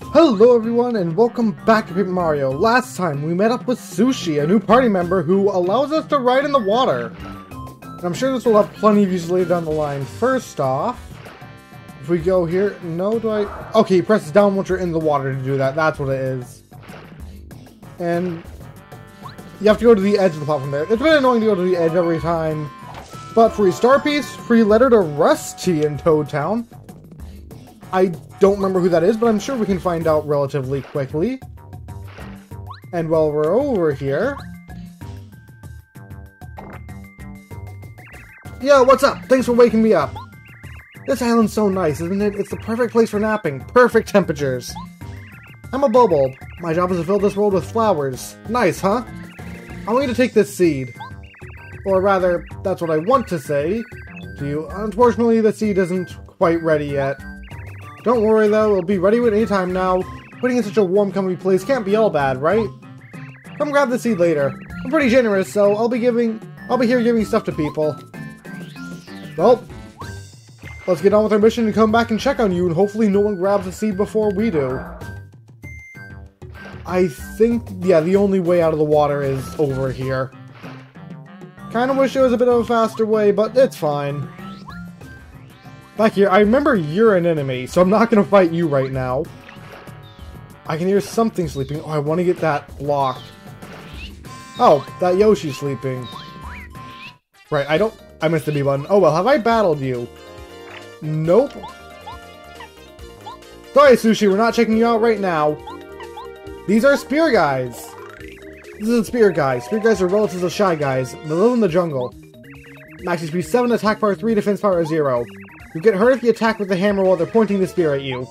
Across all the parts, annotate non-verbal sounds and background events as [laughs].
Hello everyone and welcome back to Paper Mario. Last time we met up with Sushie, a new party member who allows us to ride in the water. And I'm sure this will have plenty of use later down the line. First off, if we go here, no, do I? Okay, press down once you're in the water to do that. That's what it is. And you have to go to the edge of the platform there. It's been annoying to go to the edge every time. But free star piece, free letter to Russ T. in Toad Town. I don't remember who that is, but I'm sure we can find out relatively quickly. And while we're over here... Yo, what's up? Thanks for waking me up. This island's so nice, isn't it? It's the perfect place for napping. Perfect temperatures. I'm a Bulb. My job is to fill this world with flowers. Nice, huh? I want you to take this seed. Or rather, that's what I want to say to you. Unfortunately, the seed isn't quite ready yet. Don't worry though, it'll be ready at any time now. Putting in such a warm, comfy place can't be all bad, right? Come grab the seed later. I'm pretty generous, so I'll be giving... I'll be here giving stuff to people. Well, let's get on with our mission and come back and check on you, and hopefully no one grabs the seed before we do. I think, yeah, the only way out of the water is over here. Kinda wish there was a bit of a faster way, but it's fine. Back here, I remember you're an enemy, so I'm not gonna fight you right now. I can hear something sleeping. Oh, I want to get that blocked. Oh, that Yoshi's sleeping. Right, I don't... I missed the B button. Oh well, have I battled you? Nope. Sorry, Sushie, we're not checking you out right now. These are spear guys. This is a spear guy. Spear guys are relatives of shy guys. They live in the jungle. Max HP 7, attack power 3, defense power 0. You get hurt if you attack with the hammer while they're pointing the spear at you.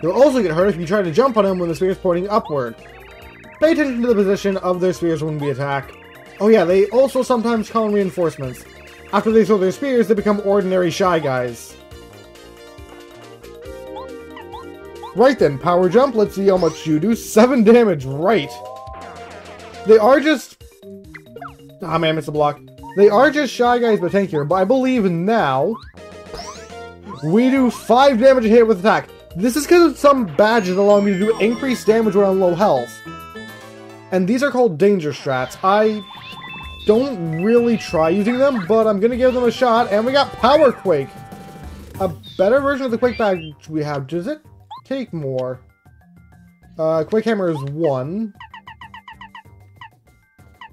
You'll also get hurt if you try to jump on them when the spear is pointing upward. Pay attention to the position of their spears when we attack. Oh yeah, they also sometimes call in reinforcements. After they throw their spears, they become ordinary Shy Guys. Right then, power jump, let's see how much you do. 7 damage, right. They are just... Ah oh, man, it's a block. They are just Shy Guys but tankier, but I believe now we do 5 damage a hit with attack. This is because of some badges allow me to do increased damage when I'm low health. And these are called danger strats. I don't really try using them, but I'm gonna give them a shot, and we got Power Quake! A better version of the Quake badge we have. Does it take more? Uh, Quake Hammer is 1.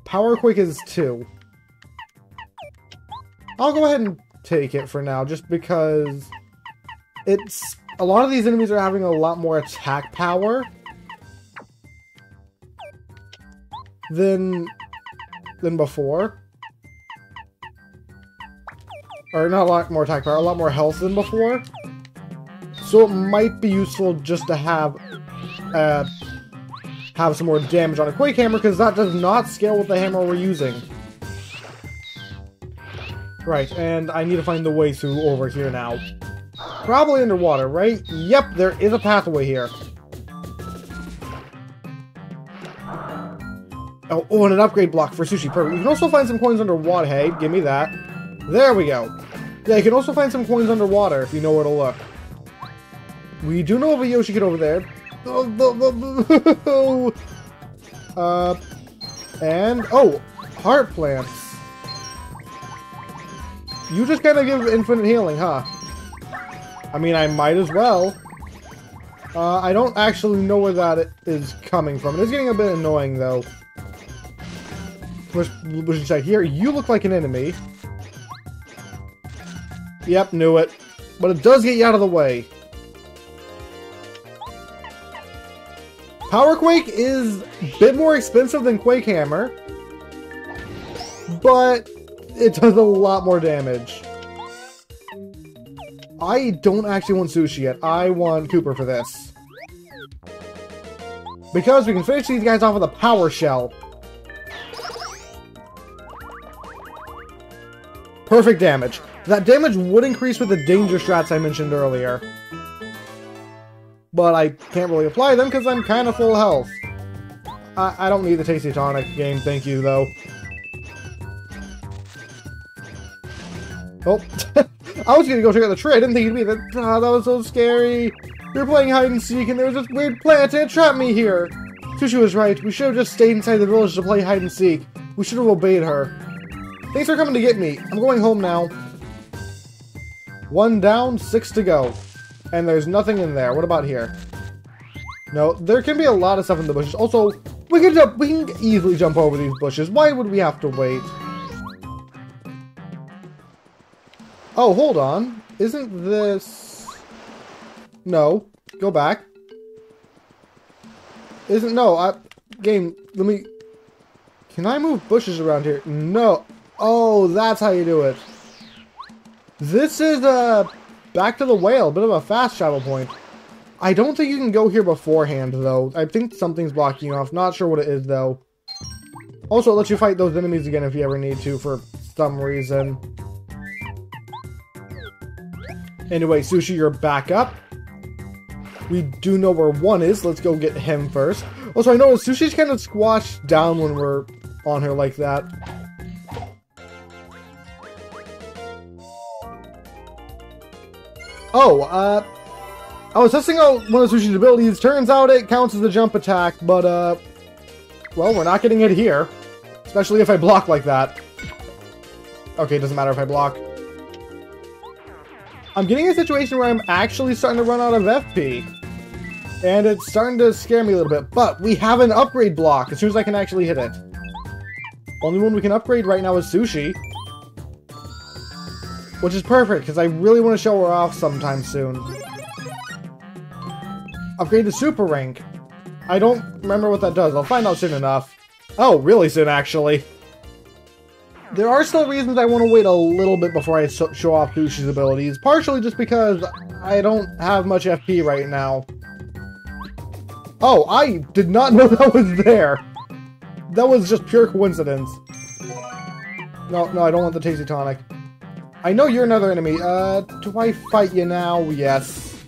Power Quake is 2. I'll go ahead and take it for now, just because it's a lot of these enemies are having a lot more attack power than than before. Or not a lot more attack power, a lot more health than before. So it might be useful just to have uh, have some more damage on a Quake Hammer, because that does not scale with the hammer we're using. Right, and I need to find the way through over here now. Probably underwater, right? Yep, there is a pathway here. Oh, oh, and an upgrade block for Sushie. Perfect. You can also find some coins underwater. Hey, give me that. There we go. Yeah, you can also find some coins underwater if you know where to look. We do know of a Yoshi Kid over there. [laughs] uh, and, oh, heart plants. You just of give infinite healing, huh? I mean, I might as well. Uh, I don't actually know where that is coming from. It is getting a bit annoying, though. Which, which is like, here, you look like an enemy. Yep, knew it. But it does get you out of the way. Power Quake is a bit more expensive than Quake Hammer. But it does a lot more damage. I don't actually want Sushie yet. I want Kooper for this. Because we can finish these guys off with a Power Shell. Perfect damage. That damage would increase with the danger strats I mentioned earlier. But I can't really apply them because I'm kind of full health. I, I don't need the Tasty Tonic game, thank you, though. Oh, [laughs] I was gonna go check out the tree. I didn't think it'd be that. Oh, that was so scary. We were playing hide and seek, and there was this weird plant, and it trapped me here. Sushie was right. We should have just stayed inside the village to play hide and seek. We should have obeyed her. Thanks for coming to get me. I'm going home now. One down, six to go. And there's nothing in there. What about here? No, there can be a lot of stuff in the bushes. Also, we can jump. We can easily jump over these bushes. Why would we have to wait? Oh, hold on. Isn't this... No. Go back. Isn't... No, I... Game, let me... Can I move bushes around here? No. Oh, that's how you do it. This is, uh... Back to the whale. A bit of a fast travel point. I don't think you can go here beforehand, though. I think something's blocking you off. Not sure what it is, though. Also, it lets you fight those enemies again if you ever need to for some reason. Anyway, Sushie, you're back up. We do know where one is. Let's go get him first. Also, I know Sushie's kind of squashed down when we're on her like that. Oh, uh... I was testing out one of Sushie's abilities. Turns out it counts as a jump attack, but, uh... Well, we're not getting it here. Especially if I block like that. Okay, it doesn't matter if I block. I'm getting a situation where I'm actually starting to run out of FP. And it's starting to scare me a little bit. But we have an upgrade block as soon as I can actually hit it. Only one we can upgrade right now is Sushie. Which is perfect, because I really want to show her off sometime soon. Upgrade to Super Rank. I don't remember what that does. I'll find out soon enough. Oh, really soon, actually. There are still reasons I want to wait a little bit before I show off Sushie's abilities, partially just because I don't have much FP right now. Oh, I did not know [laughs] that was there! That was just pure coincidence. No, no, I don't want the Tasty Tonic. I know you're another enemy. Uh, do I fight you now? Yes.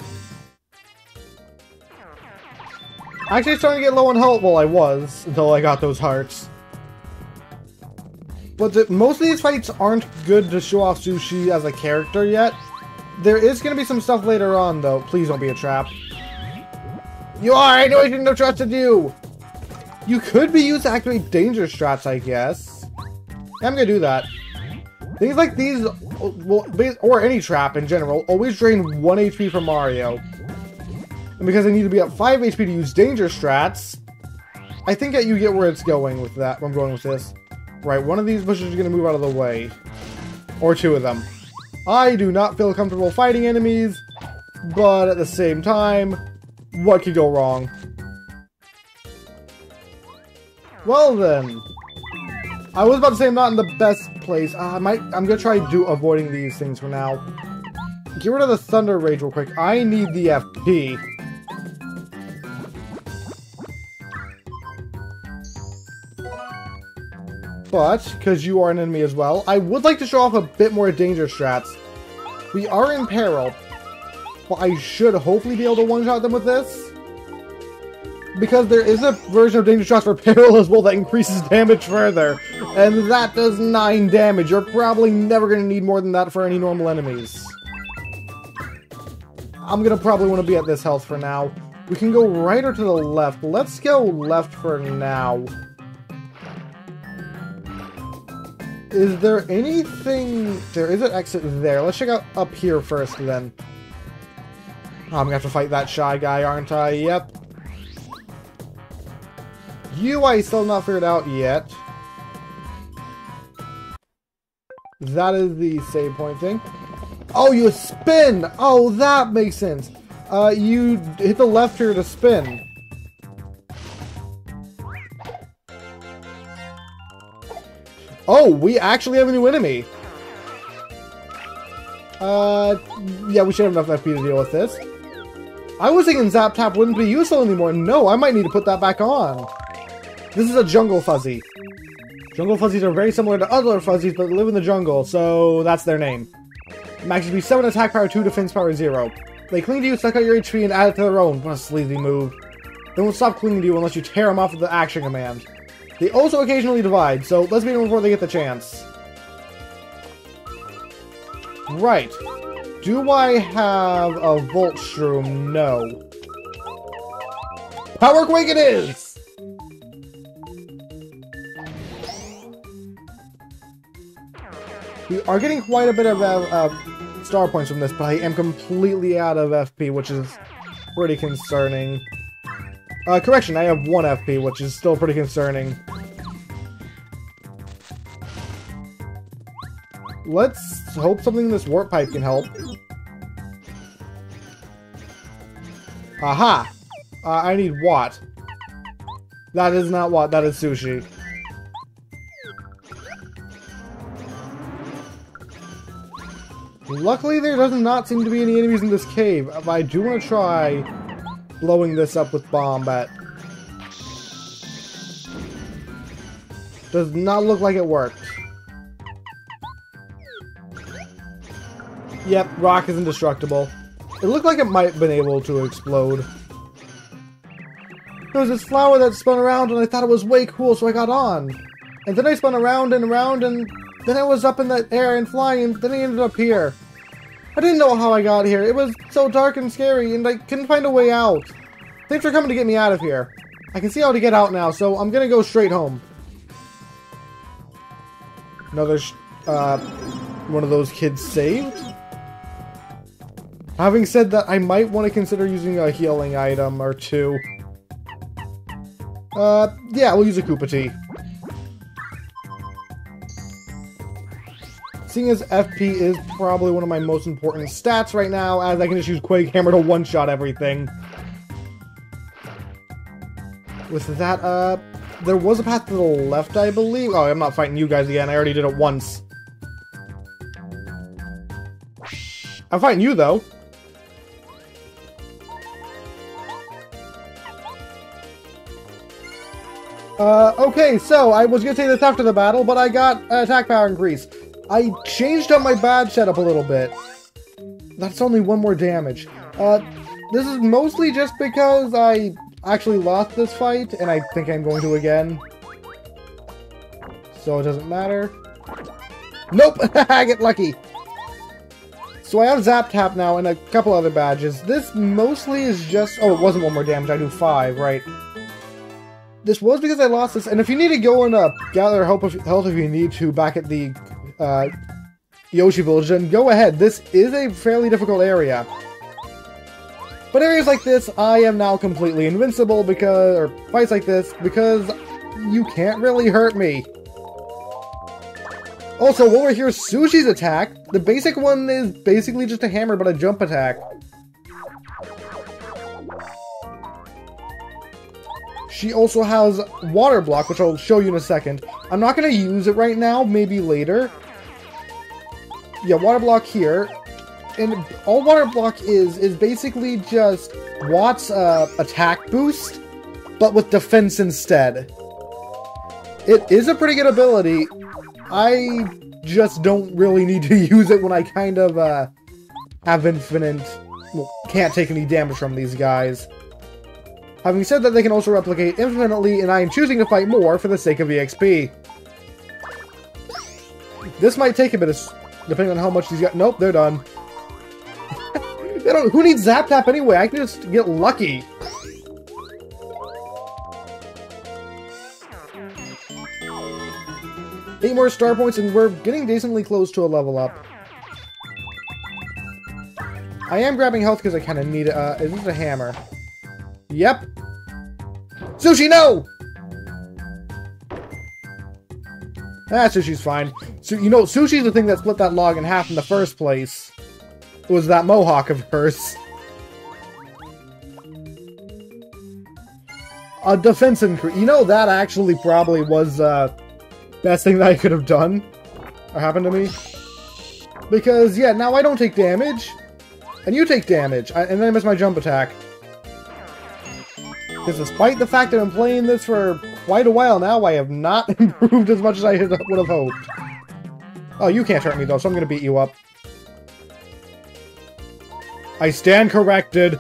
Actually, starting to get low on health. Well, I was, until I got those hearts. But the, most of these fights aren't good to show off Sushie as a character yet. There is going to be some stuff later on, though. Please don't be a trap. You are! I know I shouldn't have trusted you! You could be used to activate danger strats, I guess. I'm going to do that. Things like these, well, or any trap in general, always drain 1 HP from Mario. And because I need to be at 5 HP to use danger strats, I think that you get where it's going with that, where I'm going with this. Right, one of these bushes is going to move out of the way. Or two of them. I do not feel comfortable fighting enemies, but at the same time, what could go wrong? Well then. I was about to say I'm not in the best place. Uh, I might, I'm to try do avoiding these things for now. Get rid of the Thunder Rage real quick. I need the FP. But, because you are an enemy as well, I would like to show off a bit more danger strats. We are in peril, but I should hopefully be able to one-shot them with this. Because there is a version of Danger Strats for [laughs] Peril as well that increases damage further. And that does 9 damage. You're probably never going to need more than that for any normal enemies. I'm going to probably want to be at this health for now. We can go right or to the left. Let's go left for now. Is there anything... There is an exit there. Let's check out up here first, then. Oh, I'm gonna have to fight that shy guy, aren't I? Yep. You I still not figured out yet. That is the save point thing. Oh, you spin! Oh, that makes sense. Uh, you hit the left here to spin. Oh, we actually have a new enemy. Uh, yeah, we should have enough FP to deal with this. I was thinking Zap Tap wouldn't be useful anymore. No, I might need to put that back on. This is a Jungle Fuzzy. Jungle Fuzzies are very similar to other Fuzzies, but live in the jungle, so that's their name. Max be 7, attack power 2, defense power 0. They cling to you, suck out your HP, and add it to their own. What a sleazy move. They won't stop clinging to you unless you tear them off with the action command. They also occasionally divide, so let's beat them before they get the chance. Right. do I have a Volt Shroom? No. Power Quake it is! We are getting quite a bit of uh, uh, star points from this, but I am completely out of FP, which is pretty concerning. Uh, correction, I have one FP, which is still pretty concerning. Let's hope something in this warp pipe can help. Aha! Uh, I need what? That is not what, that is Sushie. Luckily, there does not seem to be any enemies in this cave, I do want to try blowing this up with Bombette. Does not look like it worked. Yep, rock is indestructible. It looked like it might have been able to explode. There was this flower that spun around and I thought it was way cool, so I got on. And then I spun around and around and then I was up in the air and flying, and then I ended up here. I didn't know how I got here. It was so dark and scary, and I couldn't find a way out. Thanks for coming to get me out of here. I can see how to get out now, so I'm gonna go straight home. Another, uh, one of those kids saved? Having said that, I might want to consider using a healing item or two. Uh, yeah, we'll use a Koopa Tea. Seeing as FP is probably one of my most important stats right now, as I can just use Quake Hammer to one-shot everything. With that, uh, there was a path to the left, I believe. Oh, I'm not fighting you guys again. I already did it once. I'm fighting you, though. Uh, okay, so I was gonna say this after the battle, but I got uh, attack power increase. I changed up my badge setup a little bit. That's only one more damage. Uh, this is mostly just because I actually lost this fight, and I think I'm going to again. So it doesn't matter. Nope! [laughs] I get lucky! So I have Zap Tap now and a couple other badges. This mostly is just... Oh, it wasn't one more damage. I do five, right. This was because I lost this, and if you need to go and uh, gather help if, health if you need to back at the uh, Yoshi Village, then go ahead. This is a fairly difficult area. But areas like this, I am now completely invincible because, or fights like this, because you can't really hurt me. Also, over here, Sushie's attack, the basic one is basically just a hammer but a jump attack. She also has Water Block, which I'll show you in a second. I'm not going to use it right now, maybe later. Yeah, Water Block here. And all Water Block is, is basically just Watt's uh, attack boost, but with defense instead. It is a pretty good ability. I just don't really need to [laughs] use it when I kind of uh, have infinite... Well, can't take any damage from these guys. Having said that, they can also replicate infinitely, and I am choosing to fight more for the sake of EXP. This might take a bit of... depending on how much these got. Nope, they're done. [laughs] they don't, who needs Zap Tap anyway? I can just get lucky. Eight more star points, and we're getting decently close to a level up. I am grabbing health because I kind of need it. Uh, is this a hammer? Yep. Sushie, no! Ah, Sushie's fine. So, you know, Sushie's the thing that split that log in half in the first place. It was that mohawk of hers. A defense increase. You know, that actually probably was, uh, best thing that I could have done. Or happened to me. Because, yeah, now I don't take damage. And you take damage. I, and then I miss my jump attack. Because despite the fact that I'm playing this for quite a while now, I have not [laughs] improved as much as I would have hoped. Oh, you can't hurt me though, so I'm gonna beat you up. I stand corrected.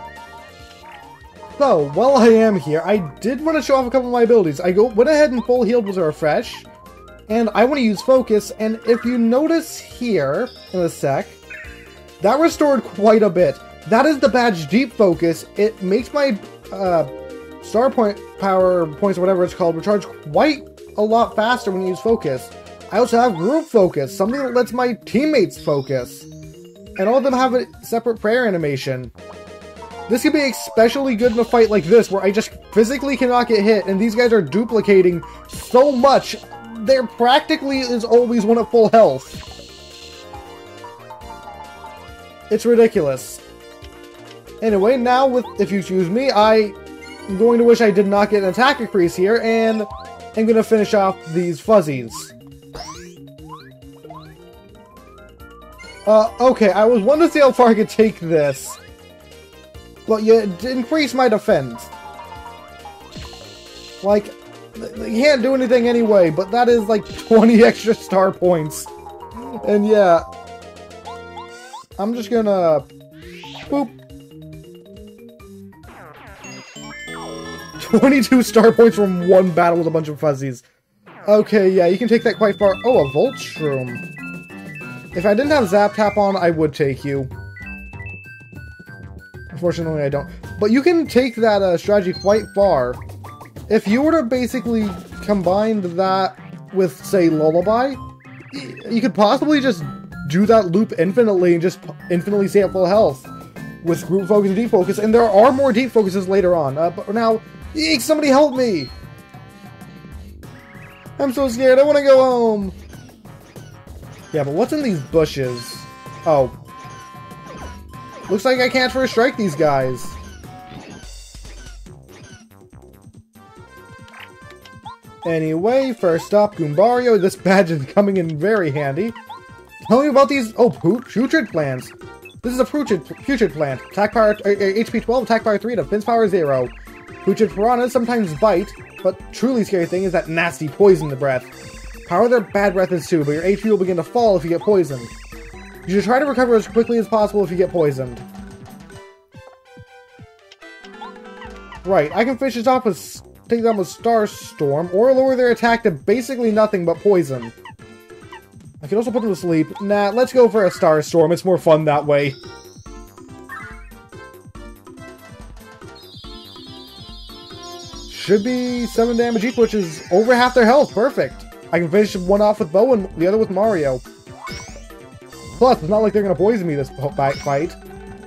So, while I am here, I did want to show off a couple of my abilities. I go went ahead and full healed with a refresh, and I want to use focus, and if you notice here, in a sec, That restored quite a bit. That is the badge Deep Focus. It makes my uh, star point power points or whatever it's called recharge quite a lot faster when you use Focus. I also have Group Focus, something that lets my teammates focus. And all of them have a separate prayer animation. This could be especially good in a fight like this, where I just physically cannot get hit, and these guys are duplicating so much, they're practically is always one at full health. It's ridiculous. Anyway, now with if you choose me, I am going to wish I did not get an attack increase here, and I'm going to finish off these fuzzies. Uh, okay, I was wondering how far I could take this. Well, you increase my defense. Like, you can't do anything anyway, but that is like [laughs] 20 extra star points. And yeah, I'm just gonna... Boop. 22 star points from one battle with a bunch of fuzzies. Okay, yeah, you can take that quite far. Oh, a Volt Shroom. If I didn't have Zap Tap on, I would take you. Unfortunately, I don't. But you can take that uh, strategy quite far. If you were to basically combine that with, say, Lullaby, you could possibly just do that loop infinitely and just infinitely stay at full health with group focus and deep focus. And there are more deep focuses later on. Uh, but now, eek, somebody help me! I'm so scared. I want to go home. Yeah, but what's in these bushes? Oh, Looks like I can't first strike these guys. Anyway, first up, Goombario. This badge is coming in very handy. Tell me about these... Oh, Putrid plants. This is a Putrid, putrid plant. Attack power... Uh, HP uh, 12, attack power 3, defense power 0. Putrid piranhas sometimes bite, but truly scary thing is that nasty poison the breath. Power their bad breath is too, but your HP will begin to fall if you get poisoned. You should try to recover as quickly as possible if you get poisoned. Right, I can finish this off with take them with Star Storm, or lower their attack to basically nothing but poison. I can also put them to sleep. Nah, let's go for a Star Storm. It's more fun that way. Should be 7 damage each, which is over half their health. Perfect. I can finish one off with Bow and the other with Mario. Plus, it's not like they're gonna poison me this fight.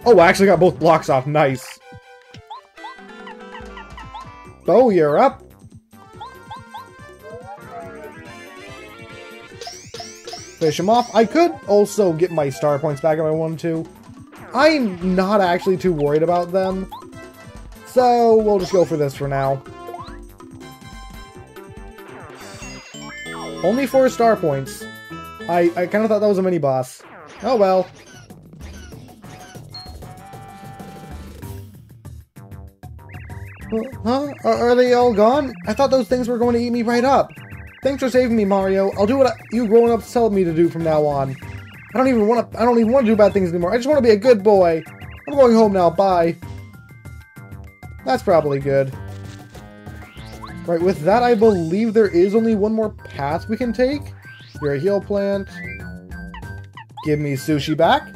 Oh, I actually got both blocks off. Nice. Bow, you're up. Fish him off. I could also get my star points back if I wanted to. I'm not actually too worried about them. So, we'll just go for this for now. Only four star points. I, I kind of thought that was a mini-boss. Oh well. Huh? Are, are, they all gone? I thought those things were going to eat me right up. Thanks for saving me, Mario. I'll do what I, you grown up tell me to do from now on. I don't even want to. I don't even want to do bad things anymore. I just want to be a good boy. I'm going home now. Bye. That's probably good. Right, with that, I believe there is only one more path we can take. You're a heal plant. Give me Sushie back.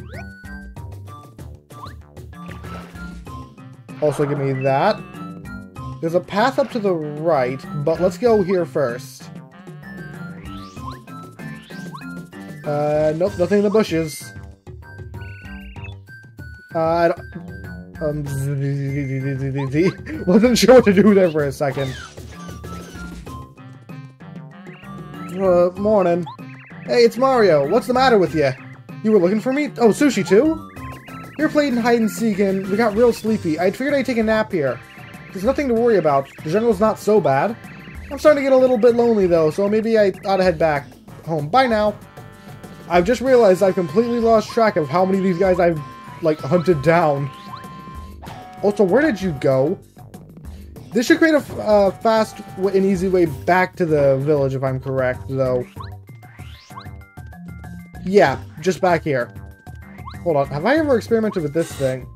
Also give me that. There's a path up to the right, but let's go here first. Uh, nope, nothing in the bushes. Uh, um, [laughs] wasn't sure what to do there for a second. Uh, morning. Hey, it's Mario. What's the matter with you? You were looking for me? Oh, Sushie too? We were playing hide and seek and we got real sleepy. I figured I'd take a nap here. There's nothing to worry about. The jungle's not so bad. I'm starting to get a little bit lonely though, so maybe I ought to head back home. Bye now. I've just realized I've completely lost track of how many of these guys I've, like, hunted down. Also, where did you go? This should create a uh, fast and easy way back to the village, if I'm correct, though. Yeah, just back here. Hold on, have I ever experimented with this thing?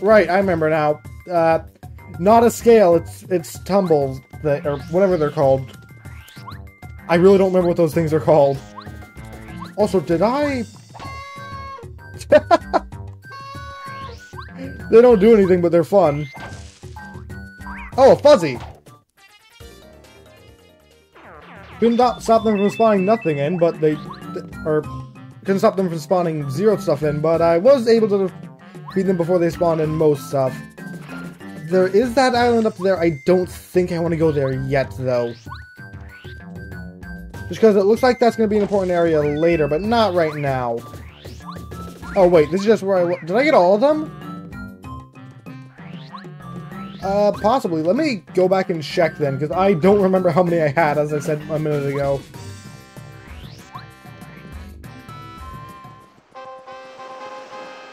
Right, I remember now. Uh, not a scale, it's it's tumbles, that, or whatever they're called. I really don't remember what those things are called. Also, did I... [laughs] they don't do anything, but they're fun. Oh, fuzzy! Couldn't stop them from spawning nothing in, but they... Or, couldn't stop them from spawning zero stuff in, but I was able to feed them before they spawned in most stuff. There is that island up there. I don't think I want to go there yet, though. Just because it looks like that's going to be an important area later, but not right now. Oh, wait, this is just where I... Did I get all of them? Uh, possibly. Let me go back and check then, because I don't remember how many I had, as I said a minute ago.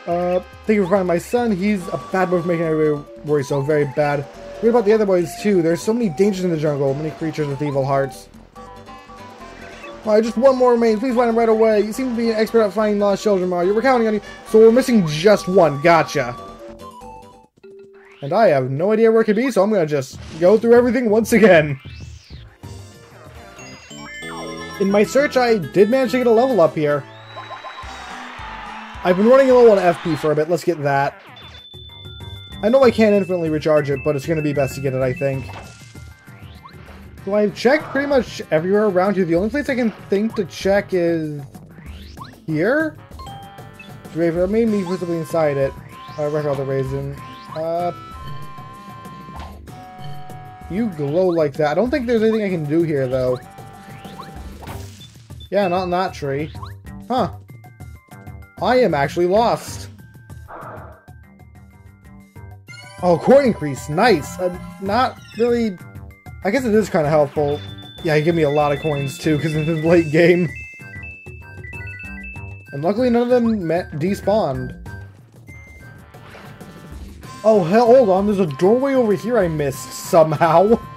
Uh, thank you for finding my son. He's a bad boy for making everybody worry so very bad. What about the other boys, too? There's so many dangers in the jungle, many creatures with evil hearts. Alright, just one more remains. Please find him right away. You seem to be an expert at finding lost children, Mario. We're counting on you. So we're missing just one. Gotcha. And I have no idea where it could be, so I'm gonna just go through everything once again. In my search, I did manage to get a level up here. I've been running low on FP for a bit. Let's get that. I know I can't infinitely recharge it, but it's to be best to get it, I think. So I've checked pretty much everywhere around here. The only place I can think to check is... Here? Raven, made me visibly inside it. Uh, Red the Raisin. Uh... You glow like that. I don't think there's anything I can do here, though. Yeah, not in that tree. Huh. I am actually lost. Oh, coin increase. Nice. Uh, not really... I guess it is kind of helpful. Yeah, he gave me a lot of coins, too, because it's the late game. And luckily none of them met despawned. Oh, hell, hold on. There's a doorway over here I missed, somehow. [laughs]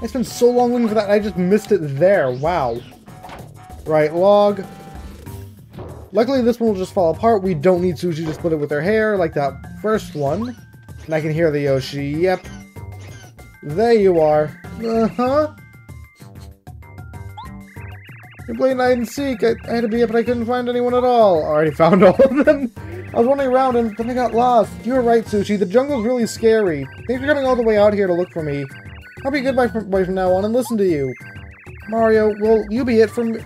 It's been so long looking for that, I just missed it there. Wow. Right, log. Luckily, this one will just fall apart. We don't need Sushie to split it with her hair like that first one. And I can hear the Yoshi. Yep. There you are. Uh-huh. You're playing hide and seek. I, I, had to be up, but I couldn't find anyone at all. I already found all of them. [laughs] I was running around and then I got lost. You were right, Sushie. The jungle's really scary. Thanks for coming all the way out here to look for me. I'll be good boy from, boy from now on and listen to you. Mario, will you be it from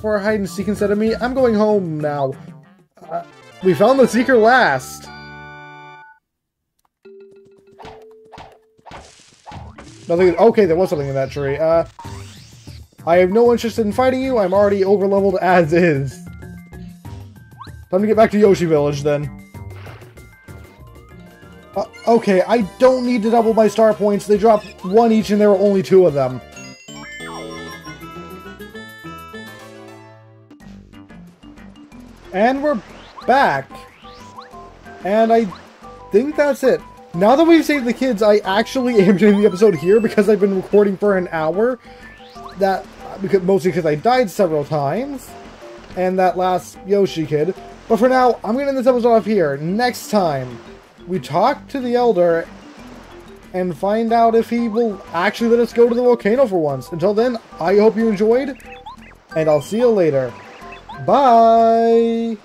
for hide and seek instead of me. I'm going home now. Uh, we found the seeker last. Nothing. Okay, there was something in that tree. Uh, I have no interest in fighting you. I'm already overleveled as is. Time to get back to Yoshi Village then. Uh, okay, I don't need to double my star points. They drop one each and there were only two of them. And we're back. And I think that's it. Now that we've saved the kids, I actually [laughs] am doing the episode here because I've been recording for an hour. That because mostly because I died several times. And that last Yoshi kid. But for now, I'm going to end this episode off here. Next time, we talk to the Elder and find out if he will actually let us go to the volcano for once. Until then, I hope you enjoyed, and I'll see you later. Bye!